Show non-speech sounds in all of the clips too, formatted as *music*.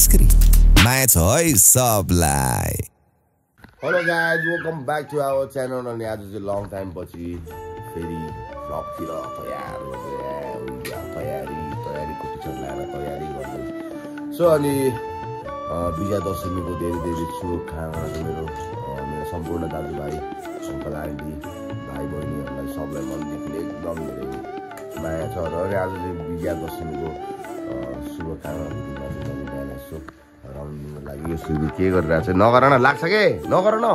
विशेष गरी माया छ है सबलाई hello guys welcome back to our channel अनि आज चाहिँ लङ टाइम पछि फेरि तयार तयारी तयारीको टिचर ल्याएर तयारी गर्दै सो अनि विजया दशमीको धेरै धेरै शुभकामनाहरू मेरो मेरो सम्पूर्ण दाजुभाइ अङ्कल आन्टी भाइ बहिनीहरूलाई सबलाई मनदेखि एकदम धेरै माया छ र आज चाहिँ विजया दशमीको अँ, यसो राउन्डिङको लागि यो सुबी के गरिरहेको छ? नगर न लाग्छ के? नगर न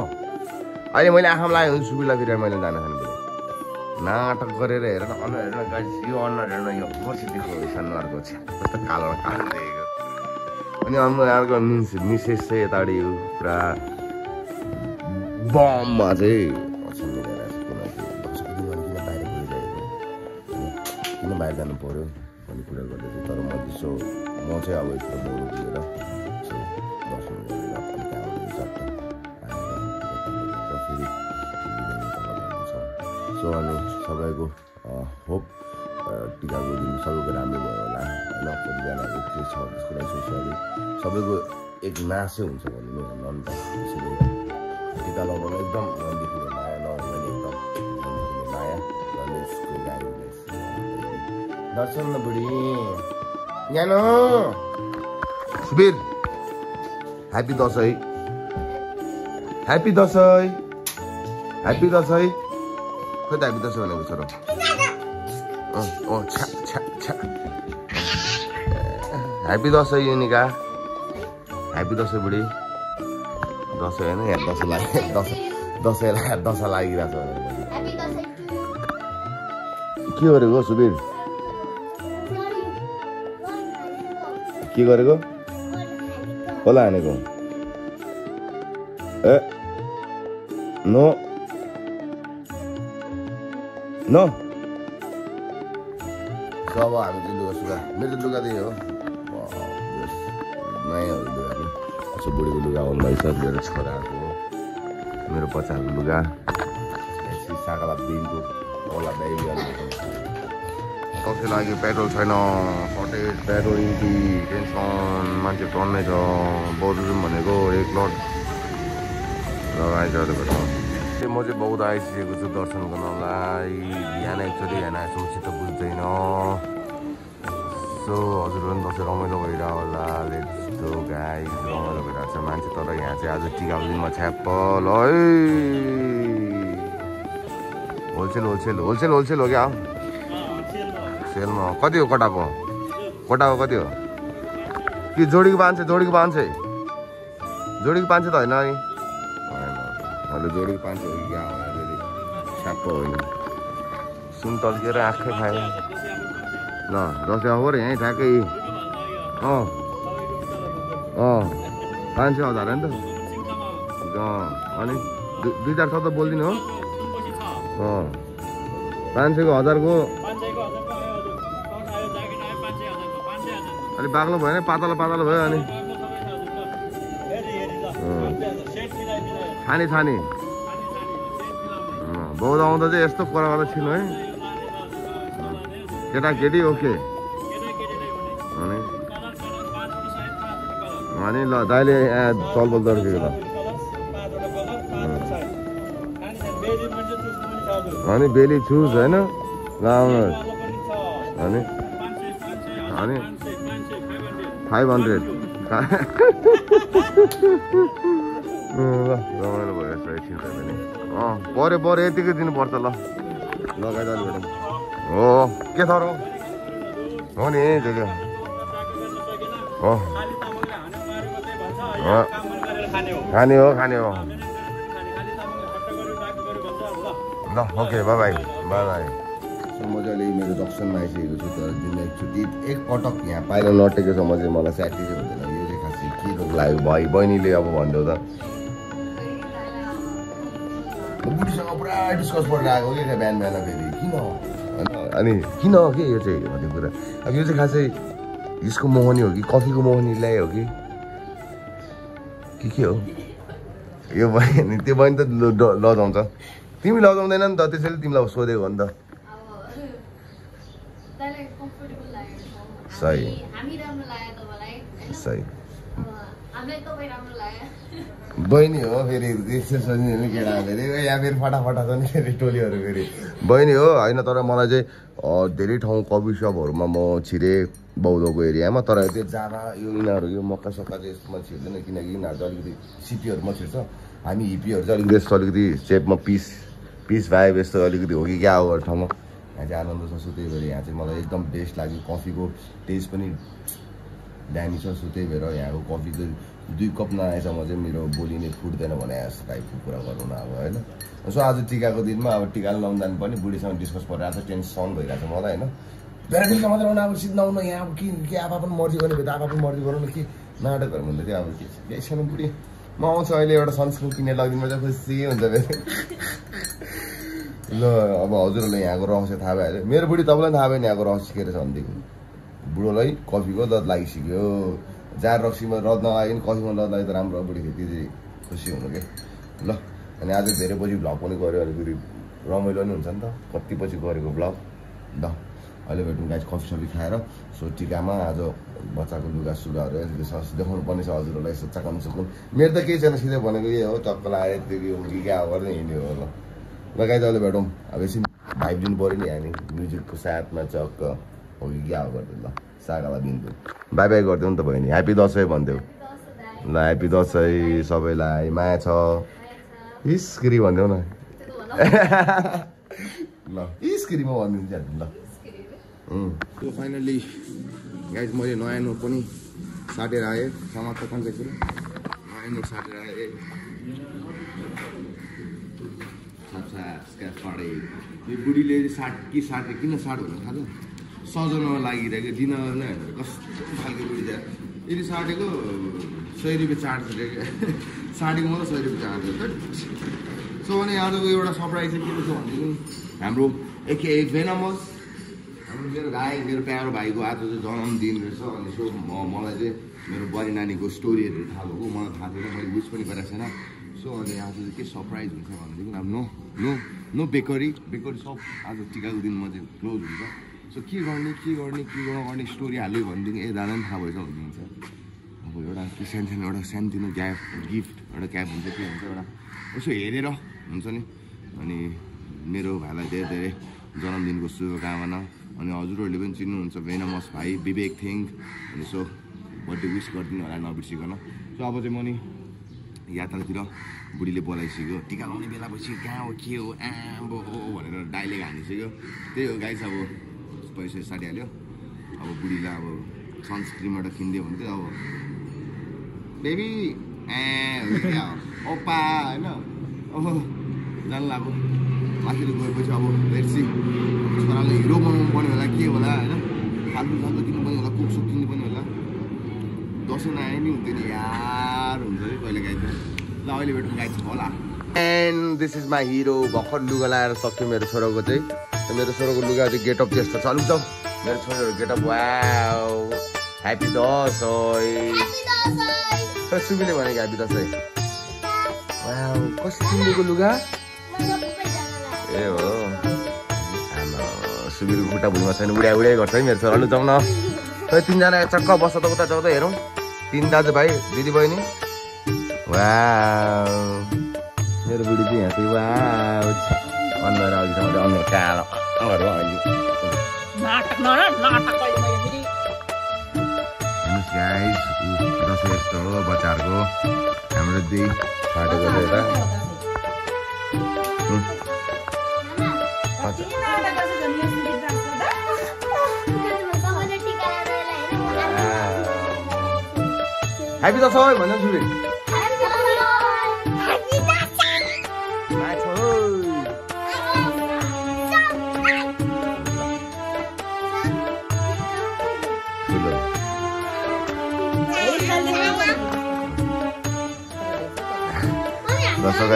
अहिले मैले आँखामा लाग्यो भने सुबीलाई फेरि मैले जान खाने फेरि नाटक गरेर हेर न अनुहार हेर न गाइस यो अनुहार हेर न यो कसरी रहेछ अनुहारको छ्या। कस्तो कालो कालो देखेको। अनि अनुहारको मिस मिसेस चाहिँ यतापट्टि पुरा बममा चाहिँ किन बाहिर? किन बाहिर जानु पऱ्यो? भन्ने कुरा गर्दै थियो तर म त्यसो म चाहिँ अब यत्रो बरु दिएर सो दर्शन गरेर त्यहाँबाट चट्ट आएर फेरि सो अनि सबैको होप टिकाको दिन सबैको राम्रो भयो होला होइन कतिजनाको के छ त्यसको लागि सोच्यो सबैको एक नासै हुन्छ भने मेरो नन त त्यसैले टिका लगाउन एकदम मनदेखिको माया नहुने एकदम माया दर्शन न बुढी ज्ञानो Subir happy Dashain happy Dashain happy Dashain खोइ त ह्याप्पी दसैँ भनेको छ र छ्या छ्या छ्या ह्याप्पी दसैँ युनिका ह्याप्पी दसैँ बुढी दसैँ होइन यहाँ दसैँ लागि दसैँ दसैँ ला- दसैँ लागिरहेको छ के गरेको सुबीर के गरेको? कसलाई हानेको। ए नो। नो। अब हामी चाहिँ लुगा सुगा मेरो लुगा त्यही हो। नयाँहरू लुगा असो बुढीको लुगा आउनुभएछ मेरो छोराको। मेरो बच्चाको लुगा। साकाला दिनको ओला ब्याग सबसे लागि पेट्रोल छैन। सर्टेज पेट्रोल इन्टी टेन्सन मान्छे टन्नै छ। बौद्ध जाउँ भनेको एक लट। लगाएछ त्यो म चाहिँ बौद्ध आइसकेको छु दर्शन गर्नलाई। बिहान एकचोटि बिहान आएपछि त बुझ्दैन। सो हजुर पनि दसैँ रमाइलो भइरह होला गो गाई रमाइलो भइरहेको छ मान्छे तर यहाँ चाहिँ आज टिकाको दिनमा छ्याप्पल है होलसेल होलसेल होलसेल होलसेल हो क्या? सेलमा हो। कति हो कोटाको? कोटाको कति हो? कि जोडीको पाँच सय जोडीको पाँच सय जोडीको पाँच सय त होइन नि अहिले जोडीको पाँच सय हो हो छ्याप्प होइन। सुन तल्केर आँखै खायो ल दसैँ आवर यहीँ ठ्याक्कै। अँ। अँ। पाँच सय हजार हो नि त। अँ अनि दुई चार शब्द बोलिदिनु हो। अँ। पाँच सयको हजारको अलिक बाक्लो भयो नि पातलो पातलो भयो अनि। छानी छानी। बौद्ध आउँदा चाहिँ यस्तो कुरा गर्दा छिनु है। केटाकेटी ओके अनि? ल दाइले यहाँ चलबल दर्केको त अनि बेली चुज होइन? ल आउनुहोस्। अनि? अनि? फाइभ हन्ड्रेड ल रमाइलो भयो यसो एकछिन पनि अँ पऱ्यो पऱ्यो यतिकै दिनुपर्छ ल लगाइदालबाट हो के थर हो नि त्यो खाने हो खाने हो ल ओके बाई बाई बाई मजाले मेरो दर्शनमा आइसकेको छु तर दिन एकचोटि एकपटक यहाँ बाहिर नटेकोसम्म चाहिँ मलाई स्याटी हुँदैन। यो चाहिँ खासै के रोग लाग्यो भाइ बहिनीले अब भनिदेऊ त। बुढीसँग पुरा डिस्कस परिरहेको के बिहान बिहान फेरि। किन? अनि किन हो के यो चाहिँ भन्ने कुरा? अब यो चाहिँ खासै यसको मोहनी हो कि कफीको मोहनी ल्यायो हो कि? के के हो? यो बहिनी त्यो बहिनी त लजाउँछ। तिमी लजाउँदैन नि त त्यसैले तिमीलाई सोधेको हो नि त तँलाई comfortable लागेको छ। सही। सही। बहिनी हो फेरि त्यस्तो सोच्ने नि केटाहरूले फेरि यहाँ फेरि फटाफटा छ नि फेरि टोलीहरू फेरि। बहिनी हो होइन तर मलाई चाहिँ धेरै ठाउँ कफी सपहरूमा म छिरेँ बौद्धको एरियामा तर त्यो जाँदा यो यिनीहरू यो मक्का सक्का चाहिँ यसमा छिर्दैन किनकि यिनीहरू चाहिँ अलिकति सिटीहरूमा छिर्छ। हामी हिपीहरू चाहिँ अलिकति यस्तो अलिकति सेपमा पिस पिस भाइब यस्तो अलिकति हो कि क्या हो ठाउँमा। यहाँ चाहिँ आनन्द छ त्यही भएर यहाँ चाहिँ मलाई एकदम बेस्ट लाग्यो। कफीको टेस्ट पनि दामी छ सो त्यही भएर यहाँको कफी चाहिँ दुई कप नआएसम्म चाहिँ मेरो बोली नै फुट्दैन भने जस्तो टाइपको कुरा गरौँ न अब होइन? सो आज टिकाको दिनमा अब टिका लाउनु जानु पनि बुढीसँग डिस्कस परिरहेको छ टेन्सन भइरहेको छ मलाई होइन? बेलाबेलुका मात्र आउनु अब सिध नआउनु यहाँ अब के के आफा पनि मर्जी गर्ने भयो त आफा पनि मर्जी न के? नाटकहरू भन्दा थियो अब के केही छैन बुढी। म आउँछु अहिले एउटा सनस्क्रिन किनेर लगिदिनु चाहिँ खुसी हुन्छ *laughs* ल अब हजुरहरूलाई यहाँको रहस्य थाहा भइहाल्यो। मेरो बुढी तपाईँलाई पनि थाहा भयो नि यहाँको रहस्य के रहेछ भनेदेखि। बुढोलाई कफीको लत लागिसक्यो। जार रक्सीमा रद नलाग्यो नि कफीमा लत लाग्यो त राम्रो बुढी खेती चाहिँ खुसी हुनु के? ल अनि आज धेरै पछि भ्लग पनि गऱ्यो फेरि रमाइलो नि हुन्छ नि त। कति पछि गरेको भ्लग? ल अहिले भेटौँ गाई कफी सफी खाएर। सो टिकामा आज बच्चाको लुगा सुगाहरू देखाउनु पर्ने छ हजुरहरूलाई यसो चाकन चुकुन मेरो त केही छैन सिधै भनेको यही हो चक्क लगाएर त्यो के हो कि क्या हो गर्ने हिँड्यो हो ल गाई त अहिले भेटौँ अब एकछिन भाइब दिनु पऱ्यो नि हामी म्युजिकको साथमा चक्क हो कि क्या ल सागालाई दिन्छु बाई बाई गरिदिउँ नि त बहिनी ह्याप्पी दसैँ भनिदेऊ ल ह्याप्पी दसैँ सबैलाई माया छ इस्क्री भनिदेऊ न ल इस्क्रीमा भनिदिनु चाहिँ ल त्यो फाइनल्ली गाइज मैले नयाँ नोट पनि साटेर आएँ समाप्त कन्ट्याक्ट नयाँ नोट साटेर आएँ साडे यो बुढीले साट कि साटे किन साट भन्नु थाल्यो सजाउनमा लागिरहेको दिन होइन कस्तो खालको बुढी त्यहाँ यदि साटेको सय रुपियाँ चार्ज दिएको साटेको मात्रै सय रुपियाँ चार्ज सो अनि आजको एउटा सरप्राइज चाहिँ के छ भनेदेखि हाम्रो एके भेनमस हाम्रो मेरो भाइ मेरो प्यारो भाइको आज चाहिँ जन्मदिन रहेछ। अनि सो म मलाई चाहिँ मेरो बडी नानीको स्टोरीहरू थाहा भएको मलाई थाहा थिएन मैले विस पनि गरेको छैन। सो अनि आज के सरप्राइज हुन्छ भनेदेखि अब no no no bakery. Bakery सब आज टिकाको दिनमा चाहिँ क्लोज हुन्छ। सो के गर्ने के गर्ने के गर्ने स्टोरी हाल्यो भनेदेखि ए दादा पनि थाहा भएछ भन्नुहुन्छ। अब एउटा त्यो सानसानो एउटा सानोतिनो ग्याप गिफ्ट एउटा क्याप हुन्छ के हुन्छ एउटा यसो हेरेर हुन्छ नि। अनि मेरो भाइलाई धेरै धेरै जन्मदिनको शुभकामना। अनि हजुरहरूले पनि चिन्नुहुन्छ भेनमस भाइ विवेक थिङ अनि सो बर्थडे विस गरिदिनु होला नबिर्सिकन। सो अब चाहिँ म नि यात्रातिर बुढीले बोलाइसक्यो टिका लाउने बेला पछि कहाँ हो के हो आम्बो हो भनेर डाइलेग हानिसक्यो। त्यही हो गाइस अब पैसा साटिहाल्यो अब बुढीलाई अब सनस्क्रिम एउटा किनिदियो भने चाहिँ अब बेबी ए ओपा होइन ओहो जानला अब माथिलो गएपछि अब हेर्सी छोराले हिरो बनाउनु पर्ने होला के होला होइन? फाल्टु फाल्टु पनि होला कुक सुक किन्नु पनि होला। दसैँ नआए नि हुन्थ्यो नि यार हुन्छ है कहिले गाई ल अहिले भेटौँ गाई होला and this is my hero भर्खर लुगा लाएर सक्यो मेरो छोराको चाहिँ। मेरो छोराको लुगा चाहिँ गेटअप त्यस्तो छ। अलिक मेरो छोराको गेटअप वा ह्याप्पी दसैँ सुमिले भनेको ह्याप्पी दसैँ वा कस्तो तिमीको लुगा। ए हो। आमा खुट्टा भुइँमा छैन। उड्या उड्याइ गर्छ है मेरो छोरा। लु जाउँ न। तिनजना चक्क बस्छ त उता जाउँदा हेरौँ। तिन दाजुभाइ दिदी बहिनी। वा मेरो बुढी चाहिँ यहाँ चाहिँ वा अनुहार चाहिँ अनुहार कालो अनुहार अहिले। हेर्नुहोस् गाइस दसैँ यस्तो हो बच्चाहरूको हाम्रो दुई फाटेको छ यता। ह्याप्पी दसैँ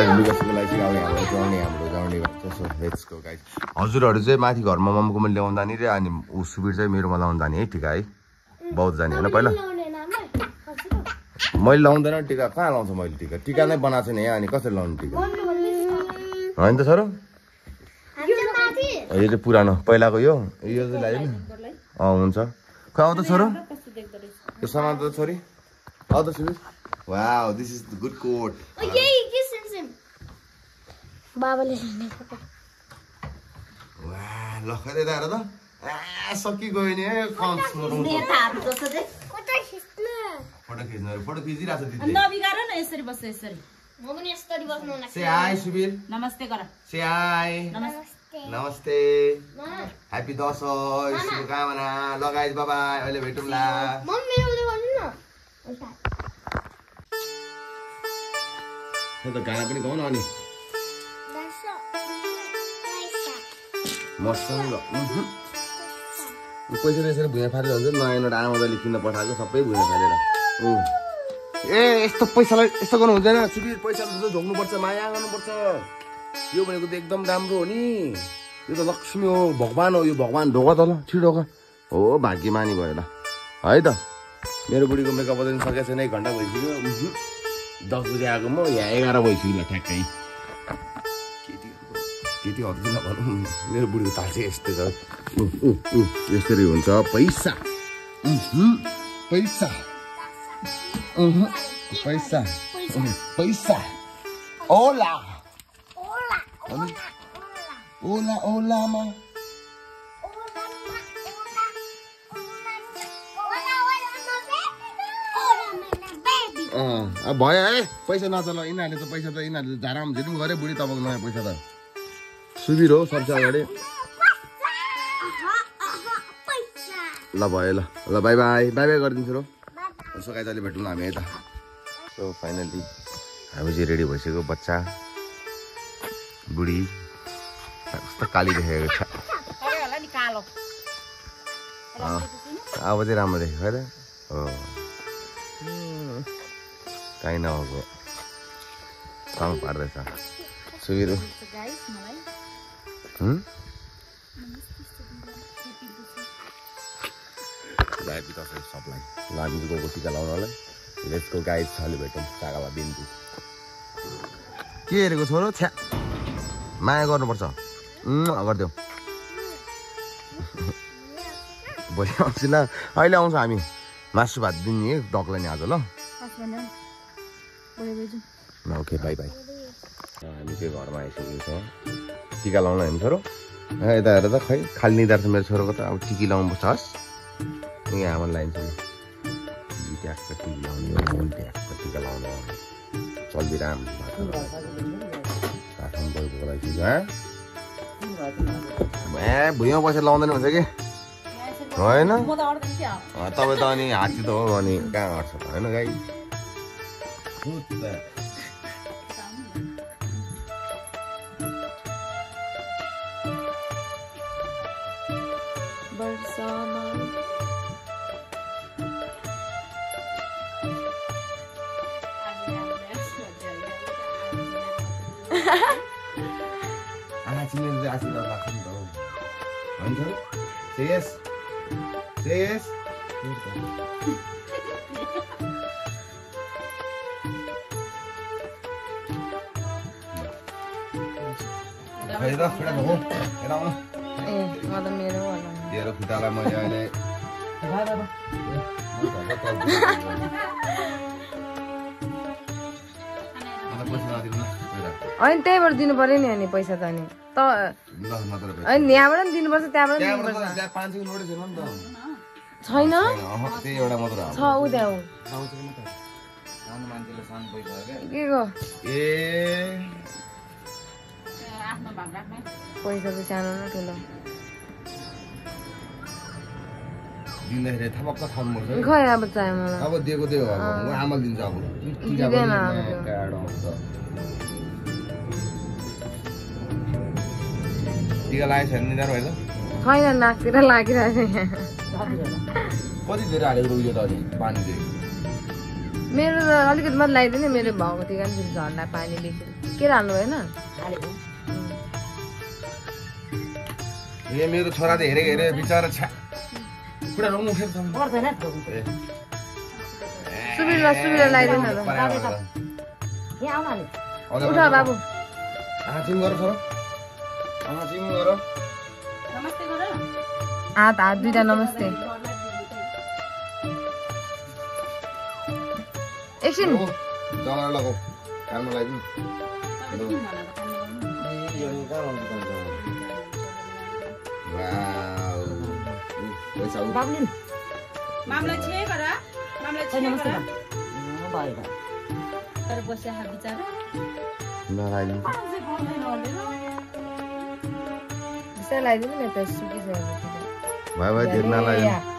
लुगा सुगा लागि अब हाम्रो जाउने हाम्रो जाउने त्यसो हेचको गाई हजुरहरू चाहिँ माथि घरमा मम्मीको मैले ल्याउनु जाने रे अनि ऊ सुबिर चाहिँ मेरोमा लाउनु जाने है टिका है बौद्ध जाने होइन पहिला मैले लाउँदैन टिका। कहाँ लाउँछ मैले टिका? टिका नै बनाएको छैन यहाँ अनि कसरी लाउनु टिका? होइन त सर। यो चाहिँ पुरानो पहिलाको यो। यो चाहिँ ल्यायो नि। अँ हुन्छ। खै छोरो। कस्तो देख्दो रहेछ यो सामान त छोरी। the good coat. Okay, kiss him, him. बाबाले ल खै दाएर त। सकिगयो नि है कम्स नेताहरू जस्तो चाहिँ फोटो खिच्नु फोटो खिचिरहेको छ दिदीले नबिगार न यसरी बस्छ यसरी। म पनि यसरी बस्नु से हाई सुबिर नमस्ते गर। से हाई नमस्ते। नमस्ते। ह्याप्पी दसैँ शुभकामना। लगायत बाबा अहिले भेटौँला। मम्मी मेरो उसले भन्नु न। त गाना पनि गाउन अनि। मसँग। पैसा। यसरी भुइँ फालेर हुन्छ। नयाँ नोट आमाले किन्न पठाएको सबै भुइँ फालेर। ए यस्तो पैसालाई यस्तो गर्नु हुँदैन सुबिर त झोक्नुपर्छ माया गर्नुपर्छ। यो भनेको त एकदम राम्रो हो नि। यो त लक्ष्मी हो भगवान् हो यो भगवान् ढोका त ल छिटो हो भाग्यमानी भयो ल। है त। मेरो बुढीको मेकअप बजाउनु सकेको छैन एक घन्टा भइसक्यो। दस बजी आएको म यहाँ एघार भइसक्यो ठ्याक्कै। केटीहरू चाहिँ नभनौँ मेरो बुढीको ताल चाहिँ यस्तै छ। यसरी हुन्छ। पैसा। उहुँ, पैसा उहुँ, पैसा उहुँ, पैसा ओला अनि ओला ओलामा अँ, अब भयो है। पैसा नचल यिनीहरूले त पैसा त यिनीहरूले त झाराम झिरुम गऱ्यो बुढी तपाईँको नयाँ पैसा त। सुबिर हो सबसे अगाडि। ल भयो ल। ल बाई बाई बाई बाई गरिदिन्छु र। यसो काइदाले भेटौँ न हामी यता सो फाइनली हामी चाहिँ रेडी भइसक्यो बच्चा बुढी कस्तो काली देखेको छ। अब चाहिँ राम्रो देखेको है त। हो। काहीँ नभएको। साउन्ड पार्दैछ। सुबिर। ह्याप्पी दसैँ सबलाई ल हामी गएको टिका लाउनलाई लेट्सको छ अहिले भेटौँ चागाला बिन्दु। के हेरेको छोरो छ्या। माया गर्नुपर्छ। गरिदेऊ। *laughs* भोलि आउँछु ल। अहिले आउँछ हामी। मासु भात दिने डक्लाई नि आज ल। ओके बाई बाई हामी चाहिँ घरमा आइसकेको छौँ। टिका लाउन होइन छोरो। यता हेर त खै खाली निधार छ मेरो छोरोको त। अब टिकी लाउनु पर्छ हस्। यहाँ आमा लाइन छ ट्याक्क टिका लाउने हो मोल ट्याक्क टिका लाउने हो चल्दिराम काठमा गएको लागि ए भुइँमा बसेर लाउँदैन भन्छ कि होइन तपाईँ त अनि हात्ती त हो अनि कहाँ अट्छ त होइन गाई खै त खुट्टा धो हेर आउनु ए म त मेरो होला। तेरो खुट्टालाई मैले अहिले मलाई पैसा नदिनु न गएर। होइन त्यहीबाट दिनु पर्यो नि अनि पैसा त अनि। त। होइन यहाँबाट पनि दिनुपर्छ त्यहाँबाट पनि दिनुपर्छ। छैन नि त। छैन? अहँ, त्यही एउटा मात्र हो। छ ऊ त्यहाँ के को? ए पैसा चाहिँ सानो न ठुलो दिँदाखेरि थपक्क। खै अब चाहियो मलाई अब दिएको दियो अब म आमाले दिन्छ अब टिका दिँदैन लागेको छैन निधार भयो त छैन नाकतिर लागिरहेको छ यहाँ कति धेरै हालेको उयो त पानी चाहिँ मेरो त अलिकति मात्रै लगाइदिने मेरो भाउको टिका पनि फेरि झर्ला पानी बेसी के हाल्नु भएन ए मेरो छोरा त हेरेको हेरे बिचरा छ्या खुट्टा रोक्नु उठेको छ पर्दैन ए। सुबिरलाई सुबिरलाई लगाइदिनु न त पराएको छ। यहाँ आउन नि हजुर, उठ हजुर। बाबु गर छोरो गर नमस्ते गर हात हात दुइटा नमस्ते एकछिन जमाएर लगाऊ कानमा लगाइदिनु बाबुलिन मामलाई छे गर मामलाई छे नमस्ते गर भयो भयो तर बस्या हा बिचारा नलागिदिनु। चाहिँ पाउँदैन भनेर बिस्तारै लगाइदिनु नि त सुकिसकेको भयो भयो धेरै नलागिदिनु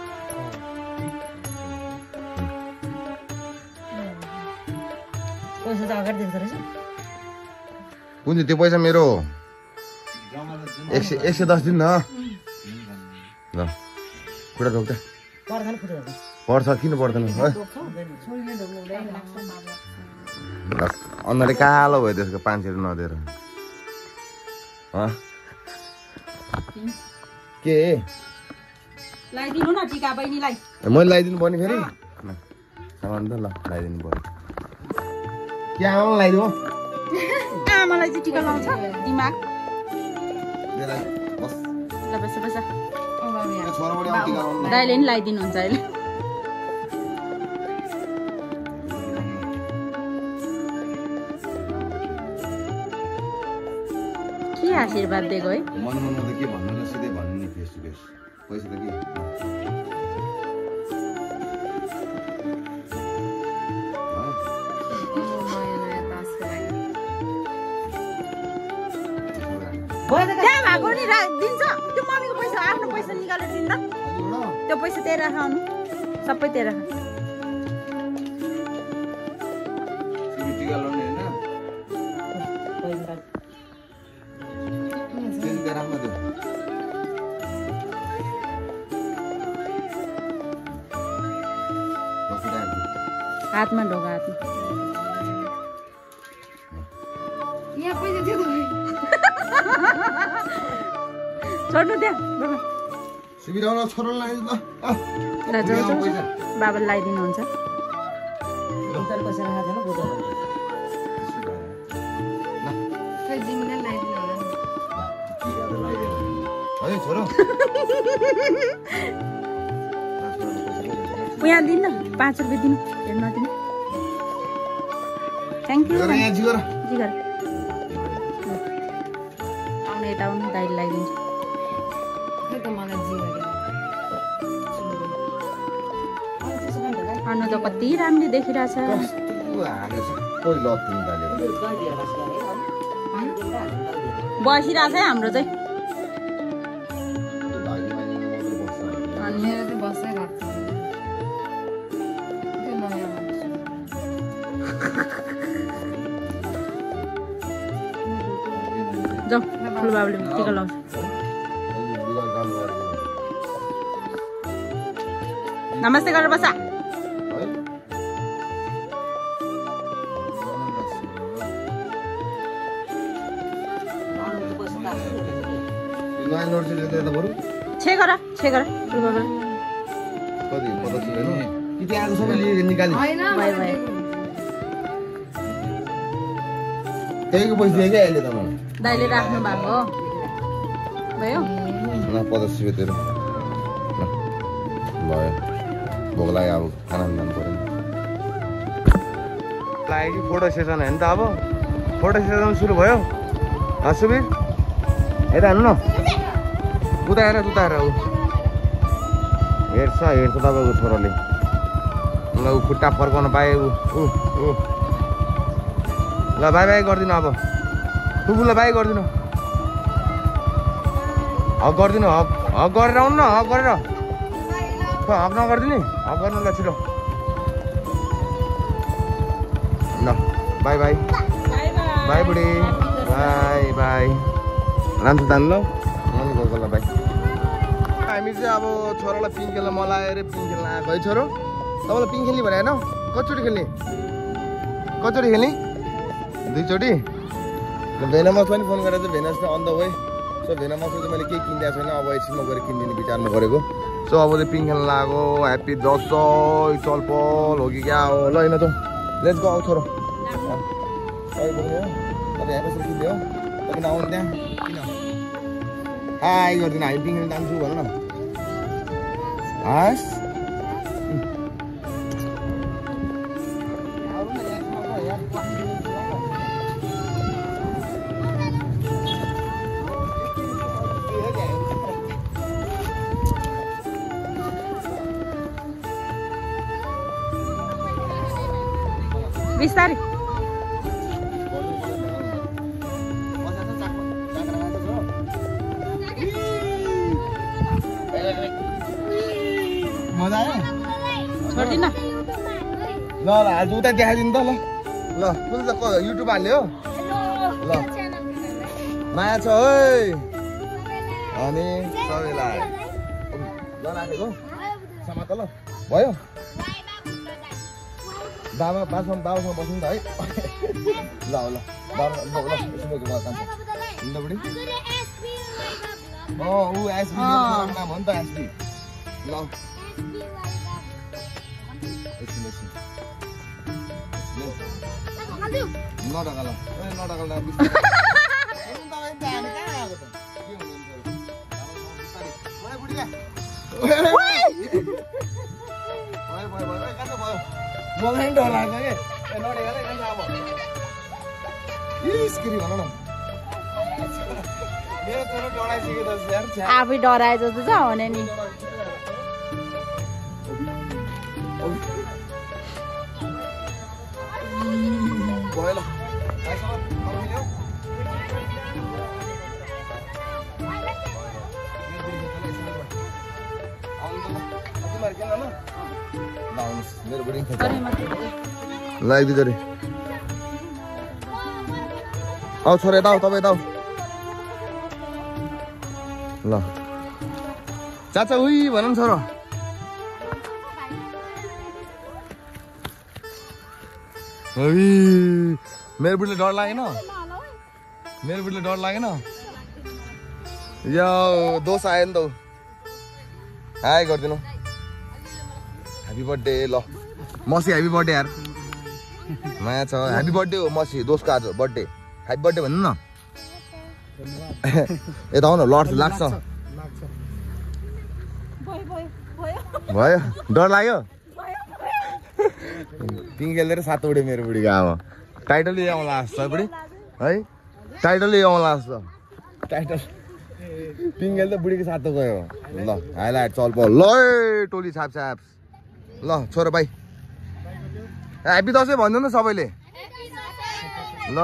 पैसा चाहिँ अगाडि रहेछ कुन चाहिँ त्यो पैसा मेरो एक सय एक सय दस दिन न खुट्टा फुटेर पर्छ किन पर्दैन है? छोरीले ढोग्नु हुँदैन ल, अनुहारै कालो भयो त्यसको पाँच सय नदिएर। हँ? के? लगाइदिनु न टिका बहिनीलाई। मैले लगाइदिनु पर्ने फेरि? ल, सामान त ल लगाइदिनु पर्यो। के आमा लगाइदिनु आमालाई चाहिँ टिका लाउँछ दिमाग। बस। ल बस बस। दाइले नि लगाइदिनुहुन्छ अहिले। के आशीर्वाद दिएको है? मन मनमा त के भन्नु न सिधै भन्नु नि फेस टु फेस पैसा त के? त्यहाँ भएको नि पैसा आफ्नो पैसा निकालेर दिन्छ त्यो पैसा त्यही राख आउनु सबै त्यही राख सिमी टिका लाउने होइन। तिन त राख्न त्यो बसिरहेको छु। हातमा ढोका हातमा। यहाँ पैसा थियो। *laughs* छोड्नु त्यहाँ बाबाले लगाइदिनुहुन्छ यहाँ दिनु न पाँच रुपियाँ दिनु हेर नदिनु। थ्याङ्क यू जिगर जिगर। आउनु यता आउनु दाइले लगाइदिन्छु त कति राम्रो देखिरहेछ। बसिरहेछ है हाम्रो चाहिँ। बस्छ। जाउँ ठुलो बाबुले टिका लाउँछ नमस्ते गरेर बसा त बरु छे गर छे गर ठुलो बाबुले कति पचास रुपियाँ कि त्यहाँ आएको सबै लिए निकाली होइन बाई, मलाई बाई। दिएको हुन्छ। त्यहीको पैसा दिएँ क्या अहिले त मलाई दाइले राख्नु भएको हो भयो ल पचास रुपियाँ तेरो ल भयो भोक लाग्यो अब खाना पनि जानु पऱ्यो लाग्यो कि फोटो सेसन होइन त अब फोटो सेसन सुरु भयो सुबिर यता हेर्नु न उता हेर ऊ हेर्छ हेर्छ तपाईँको छोराले ल ऊ खुट्टा फर्काउन पाएँ ऊ ऊ ऊ ल बाई बाई गरिदिनु अब फुपूलाई बाई गरिदिनु हक गरिदिनु हक हक गरेर आउनु न हक गरेर खै हक नगरिदिने हक गर्नु ल छिटो ल. बाई बाई बाई बुढी बाई बाई राम्रो जानु ल मम्मी गएको ल बाई हामी चाहिँ अब छोरालाई पिङ खेल्न मलाई अरे पिङ खेल्न आएको है छोरो। तपाईँलाई पिङ खेल्ने भने होइन? कतिचोटि खेल्ने। कतिचोटि खेल्ने? दुईचोटि? भेनामस पनि फोन गरेर चाहिँ भेनास चाहिँ अन द वे सो भेनामसमा चाहिँ मैले केही किनिदिएको छैन अब एकछिनमा गएर किनिदिने विचारमा गरेको सो अब चाहिँ पिङ खेल्न लाग्यो ह्याप्पी दसैँ चलपल हो कि क्या हो? ल होइन त। लेट्स गो आऊ छोरो। तपाईँ तपाईँ नआउनु त्यहाँ। किन? हाई गरिदिनु। हामी पिङ खेल्न जान्छु भन न। हस् मजा ल ल आज उता देखाइदिनु त ल। ल कुन चाहिँ युट्युब हाल्यो ल। माया छ है अनि सबैलाई ल राखेको। समात ल। भयो। बाबा बाबासँग बाबासँग बस्नु त है। ल ल। बुढी। अँ ऊ एसबी नाम हो नि त एसबी। ल। नि। आफै डराए जस्तो छ भने नि भयो ल आइसक्यो, अब मिल्यो? मेरो बुढी ल एक दुईचोटि आऊ छोरा यता आऊ तपाईँ यता आऊ ल चाचा उही भन न छोरो मेरो बुढीले डर लागेन? मेरो बुढीले डर लागेन? यो दोष आयो नि त। हाई गरिदिनु। ह्याप्पी बर्थडे ल। मसी ह्याप्पी बर्थडे यार। माया छ। ह्याप्पी बर्थडे हो मसी। दोषको आज बर्थडे ह्याप्पी बर्थडे भन्नु न। *laughs* यता आउ न लड्छ लाग्छ। भयो डर लाग्यो? *laughs* तिमी खेल्दै सात उड्यो मेरो बुढीको आमा टाइटलै आउँला जस्तो बुढी। है? टाइटलै आउँला जस्तो। टाइटल पिङ्गेल बुढीको सातो गयो ल हाइलाइट चल पाउ ल टोली छाप छाप। ल छोरो भाइ ह्याप्पी दसैँ भन्नु न सबैले। ल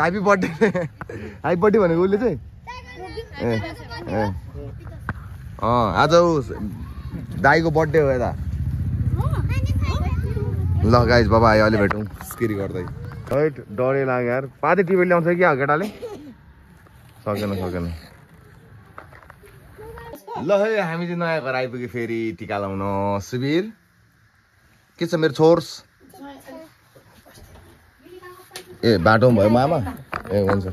ह्याप्पी बर्थडे ह्याप्पी बर्थडे भनेको उसले चाहिँ। ए ए। अँ आज दाईको बर्थडे हो यता। ल गाइज बाबा आयो अहिले भेटौँ। स्किरी गर्दै हैट डरै लाग्यो यार। पाते टिभी ल्याउँछ क्या केटाले? सकेन सकेन। ल है हामी चाहिँ नयाँ घर आइपुग्यो फेरि टिका लाउन। शिविर के छ मेरो छोर्स? ए बाटोमा भयो मामा? ए हुन्छ।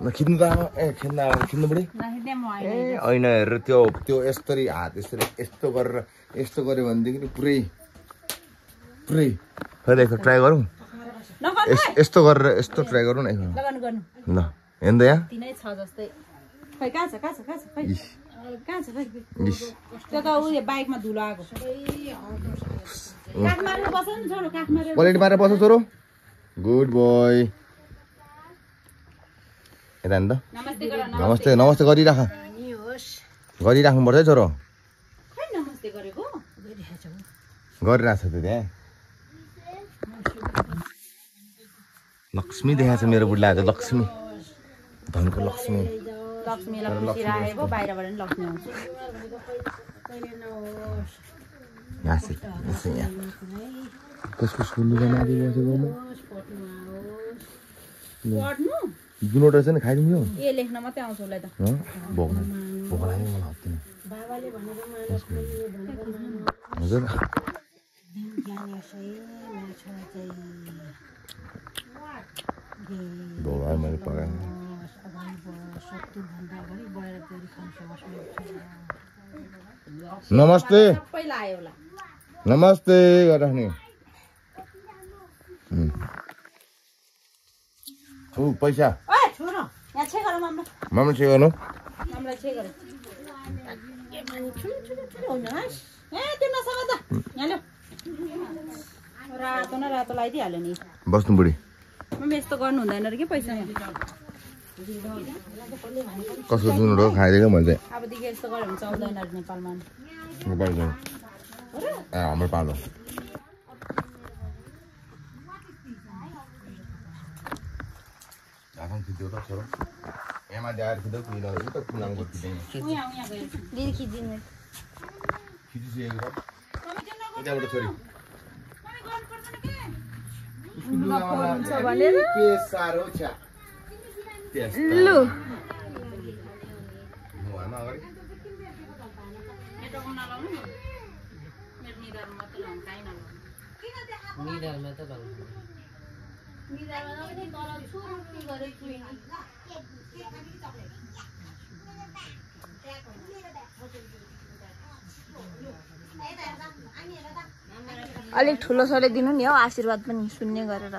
ल खिच्नु त आमा। ए आमा खिच्नु बुढी। ए होइन हेरेर त्यो त्यो यस्तरी हात यसरी यस्तो गरेर यस्तो गऱ्यो भनेदेखि पुरै पुरै फेरि एकखेप ट्राई गरौँ यस्तो गरेर यस्तो ट्राई गरौँ न एकखेप। ल हेर्नु त यहाँ बस नि पलेट मारेर बस्छ छोरो गुड बोय यता हेर्नु त नमस्ते गर न नमस्ते नमस्ते गरिराख गरिराख्नुपर्छ है छोरो खै नमस्ते गरेको गरिरहेको छ त्यो त्यहाँ लक्ष्मी देखाएको छ मेरो बुढीले आज लक्ष्मी। धनको लक्ष्मी। कसको रहेछ नि खाइदिउँ यो लेख्न मात्रै आउँछ उसलाई त। लाग्यो मलाई हजुर। लाग्यो मैले पकाएँ नमस्ते नमस्ते. ऊ पैसा मामा चाहिँ गर्नु बस्नु बुढी। मम्मी यस्तो गर्नु हुँदैन रे के पैसा कसो सुन र खाइदिएको मैले अबदेखि यस्तो गर्यो भने चल्दैन नेपालमा। ए हाम्रो पालो। दिदी खिचिदिनु। छोरी। छ यताबाट छोरी भनेर के साह्रो छ लु त लाउँछ अलिक ठुलो छोले दिनु नि हौ आशीर्वाद पनि सुन्ने गरेर।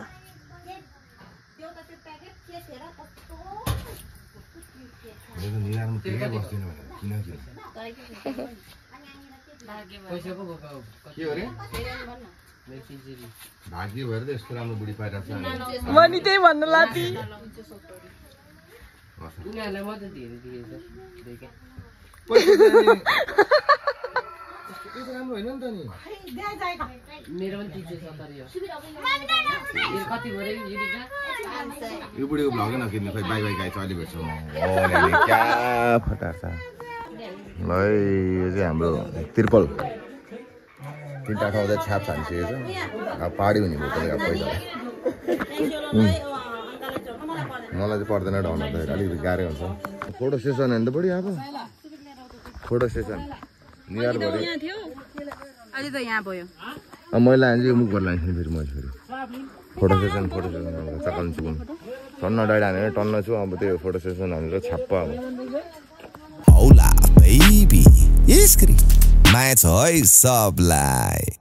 भाग्य भएर त यस्तो राम्रो बुढी पाइरहेको छ म नि त्यही भन्नु लाथी उनीहरूलाई मात्रै धेरै दिएछ त्यस्तो राम्रो होइन नि त नि मेरो पनि तिन सय सत्तरी हो यो कति भयो यो बुढीको भ्लगै नकिन्नु खै बाई बाई गाई चलि भेट्छ म क्या फटार छ ल यो चाहिँ हाम्रो त्रिपल तिनवटा ठाउँ चाहिँ छ्याप छानिसकेको छ अब पाडी हुने भयो पैसा मलाई चाहिँ पर्दैन डाउन अलिकति गाह्रै हुन्छ फोटो सेसन होइन त बढी अब फोटो सेसन निहारभरि अहिले त यहाँ भयो। मैले लान्छु यो मुखबाट लान्छु नि फेरि मैले फेरि। फोटो सेसन फोटो सेसन अब चकन चुकुन टन्न डाइड हानेर टन्न छु अब त्यो फोटो सेसन हानेर छाप्प अब। baby. Iskri. माया छ है सबलाई।